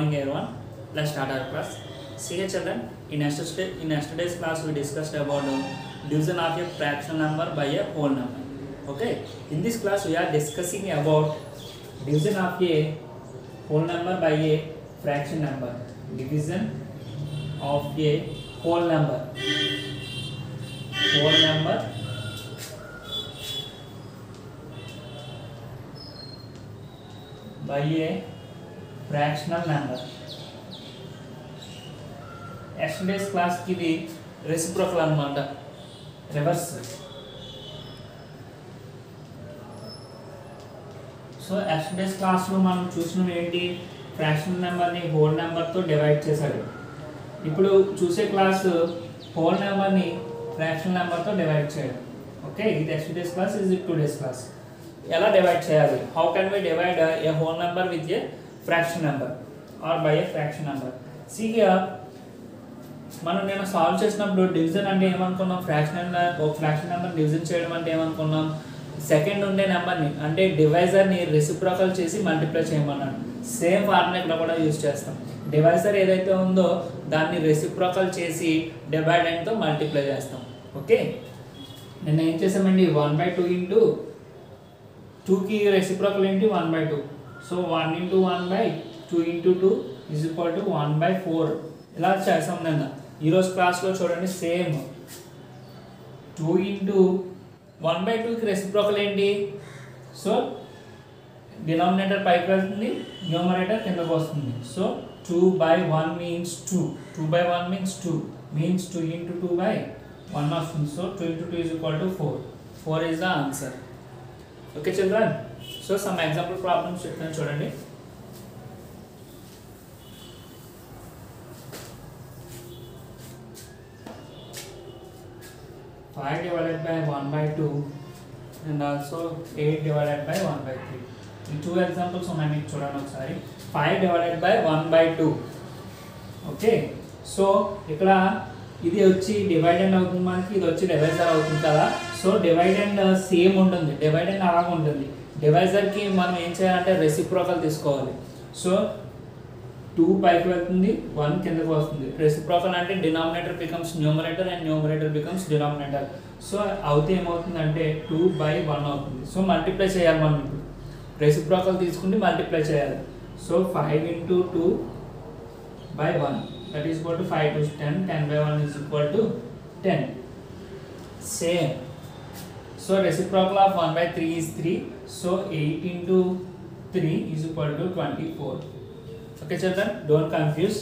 morning everyone. Let's start our class. See here children, in yesterday's, in yesterday's class we discussed about uh, division of a fraction number by a whole number. Okay, in this class we are discussing about division of a whole number by a fraction number. Division of a whole number. Whole number by a fractional number yesterday's క్లాస్కి ఇది reciprocal అనమాట reverse so yesterday's క్లాస్లో మనం చూసినవి ఏంటి? Fractional నెంబర్ని whole నెంబర్తో divide చేశాడు ఇప్పుడు చూసే క్లాస్ హోల్ నెంబర్ని ఫ్రాక్షనల్ నెంబర్తో డివైడ్ చేయడం ఓకే ఇది ఎస్టర్డేస్ క్లాస్ ఇది టూ డేస్ క్లాస్ ఎలా డివైడ్ చేయాలి? How can we divide a whole number with a fraction number or by a number. Number here, మనం నేను సాల్వ్ చేసినప్పుడు డివిజన్ అంటే ఏమనుకున్నాం? ఫ్రాక్షన్ ఒక ఫ్రాక్షన్ నెంబర్ డివిజన్ చేయడం అంటే ఏమనుకున్నాం? సెకండ్ ఉండే నెంబర్ని అంటే డివైజర్ని రెసిప్రోకల్ చేసి మల్టిప్లై చేయమన్నాడు. సేమ్ ఫార్ములా ఇక్కడ కూడా యూజ్ చేస్తాం. డివైజర్ ఏదైతే ఉందో దాన్ని రెసిప్రోకల్ చేసి డివైడెంట్తో మల్టిప్లై చేస్తాం. ఓకే నేను ఏం చేసామండి? వన్ బై టూ ఇంటూ టూకి రెసిప్రోకల్ ఏంటి one by two so one into one by two into two is equal to one by four ఇలా చేసాం నిన్న ఈరోజు క్లాస్లో చూడండి same two into one by టూకి రెసిప్రోకల్ ఏంటి? సో డినామినేటర్ పైకి వెళ్తుంది న్యూమరేటర్ కిందకు వస్తుంది. So two by one means two two by one means two means two into two by one వస్తుంది. So two into two is equal to four four is the answer okay children so some example problems చెప్తాను చూడండి. Five divided by one by two and also eight divided by one by three ఈ two examples ఉన్నాయి మీకు చూడండి ఒకసారి. Five divided by one by two okay so ఇక్కడ ఇది వచ్చి డివైడ్ అండ్ అవుతుంది మనకి ఇది వచ్చి డివైజర్ అవుతుంది కదా. సో డివైడ్ అండ్ సేమ్ ఉంటుంది. డివైడ్ అండ్ ఉంటుంది డివైజర్కి మనం ఏం చేయాలంటే రెసిప్రోకల్ తీసుకోవాలి. సో టూ పైకి వెళ్తుంది వన్ కిందకి వస్తుంది. రెసిప్రోకల్ అంటే denominator becomes numerator and numerator becomes denominator so అవుతే ఏమవుతుందంటే టూ బై వన్ అవుతుంది. సో మల్టిప్లై చేయాలి మనం ఇప్పుడు. రెసిప్రోకల్ తీసుకుంటే మల్టిప్లై చేయాలి. So five into two by one that is equal to five to ten ten by one is equal to ten same so reciprocal of one by three is three so eight into three is equal to twenty four okay children don't confuse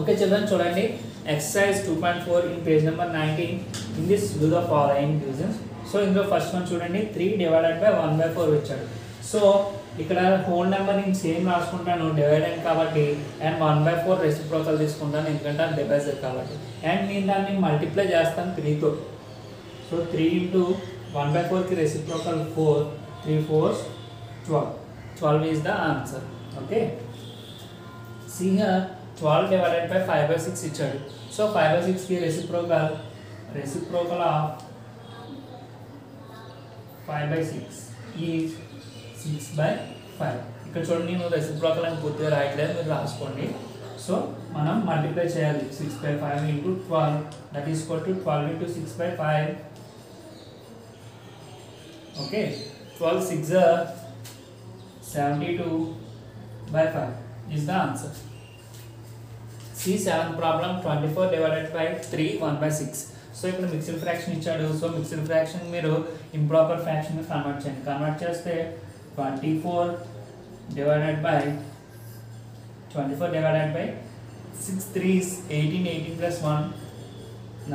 okay children చూడండి. Exercise 2.4 in page number 19 in this do the following reasons so ఇందులో first one చూడండి. Three divided by one by four వచ్చాడు. So ఇక్కడ whole number నేను same రాసుకుంటాను. Divided కాబట్టి and one by four reciprocal తీసుకుంటాను. ఎందుకంటే అది డివైజర్ కాబట్టి. అండ్ నేను దాన్ని మల్టిప్లై చేస్తాను త్రీతో so three into one by ఫోర్కి reciprocal four 3 4s 12 12 is the answer. Okay? See here 12 by by 5 by 6 ఇచ్చాడు. సో ఫైవ్ బై సిక్స్కి reciprocal reciprocal of five by six is six by five ఇక్కడ చూడండి నేను reciprocal అని పూర్తిగా రాయట్లేదు మీరు రాసుకోండి. సో మనం మల్టిప్లై చేయాలి. Six by five into twelve that is equal to twelve into six by five okay 12 6 are 72 by 5 is the answer. See seventh problem 24 divided by 3 1 by 6. So ఇక్కడ మిక్స్డ్ ఫ్రాక్షన్ ఇచ్చాడు. So mixed fraction మీరు improper fraction convert చేయండి. Convert చేస్తే twenty four divided by twenty four divided by six threes eighteen eighteen plus one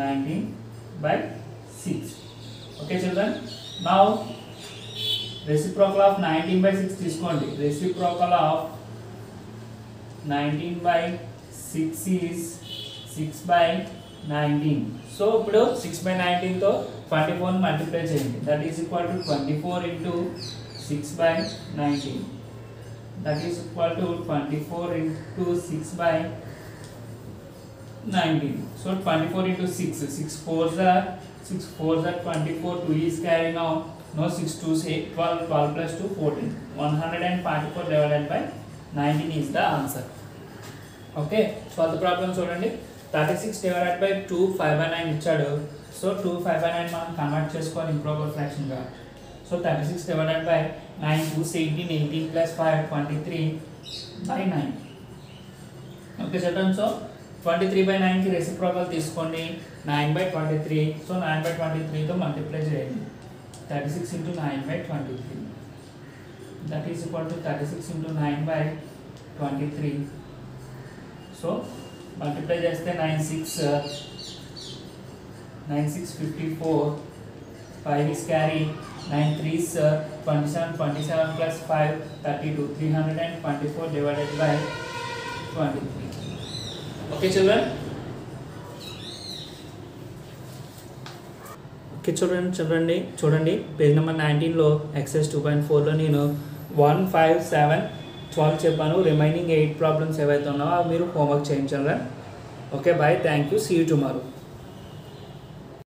nineteen by six okay children now reciprocal of 19 by 6 this कौन the reciprocal of 19 by 6 is 6 by 19 so अपडो 6 by 19 तो 24 multiply change that is equal to 24 6 by 19 That is equal to 24 6 by 19. So 24 6, 6 fours are 6 4s are 24 2 is carrying out no 6 2s 8 12 12 plus 2 14 144 divided by 19 is the answer. Okay so అది చూడండి. Thirty six divided by two five by nine ఇచ్చాడు. So two five by nine మనం convert చేసుకోవాలి improper ఫ్రాక్షన్గా so thirty six divided by nine two seventeen eighteen plus five twenty three by nine okay చదవండి so twenty three by నైన్కి reciprocal తీసుకోండి. Nine by twenty three so nine by twenty త్రీతో multiply చేయండి. Thirty six into nine by twenty three that is equal to thirty six into nine by twenty three so multiply చేస్తే nine six nine six fifty four five is carry nine threes twenty seven twenty seven plus five thirty two three hundred and twenty four divided by twenty okay children okay చూడండి చూడండి చూడండి page number నైన్టీన్లో exercise two point ఫోర్లో నేను one five seven twelve చెప్పాను. Remaining eight problems ఏవైతే ఉన్నావో అవి మీరు హోంవర్క్ చేయించాలి okay bye thank you see you tomorrow